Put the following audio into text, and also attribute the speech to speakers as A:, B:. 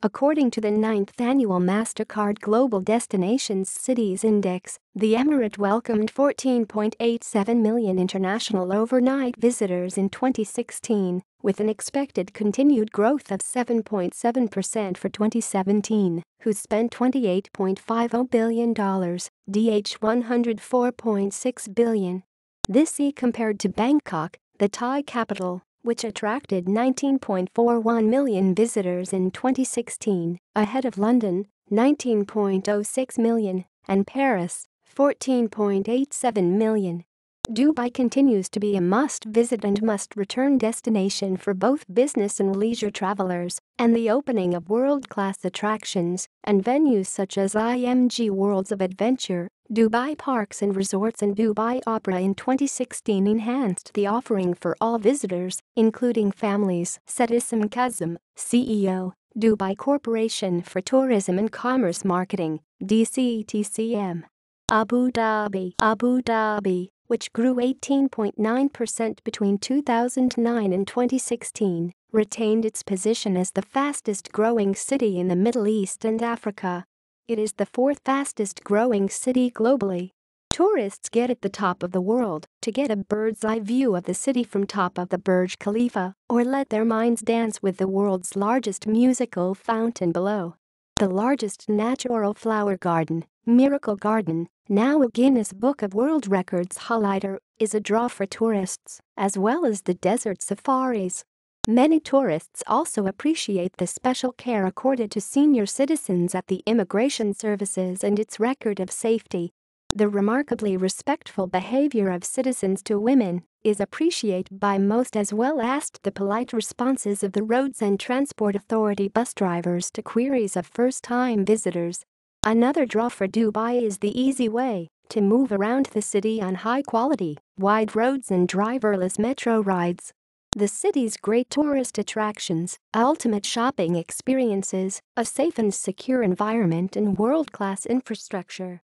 A: According to the ninth annual MasterCard Global Destinations Cities Index, the Emirate welcomed 14.87 million international overnight visitors in 2016, with an expected continued growth of 7.7% for 2017, who spent $28.50 billion, DH 104.6 billion. This e compared to Bangkok, the Thai capital, which attracted 19.41 million visitors in 2016, ahead of London, 19.06 million, and Paris, 14.87 million. Dubai continues to be a must-visit and must-return destination for both business and leisure travelers, and the opening of world-class attractions and venues such as IMG Worlds of Adventure, Dubai Parks and Resorts and Dubai Opera in 2016 enhanced the offering for all visitors, including families, said Issam Kazim, CEO, Dubai Corporation for Tourism and Commerce Marketing, DCTCM. Abu Dhabi, Abu Dhabi, which grew 18.9% between 2009 and 2016, retained its position as the fastest growing city in the Middle East and Africa. It is the fourth fastest growing city globally. Tourists get at the top of the world to get a bird's eye view of the city from top of the Burj Khalifa or let their minds dance with the world's largest musical fountain below. The largest natural flower garden, Miracle Garden, now a Guinness Book of World Records highlighter, is a draw for tourists, as well as the desert safaris. Many tourists also appreciate the special care accorded to senior citizens at the immigration services and its record of safety. The remarkably respectful behavior of citizens to women is appreciated by most as well as the polite responses of the Roads and Transport Authority bus drivers to queries of first-time visitors. Another draw for Dubai is the easy way to move around the city on high-quality, wide roads and driverless metro rides. The city's great tourist attractions, ultimate shopping experiences, a safe and secure environment and world-class infrastructure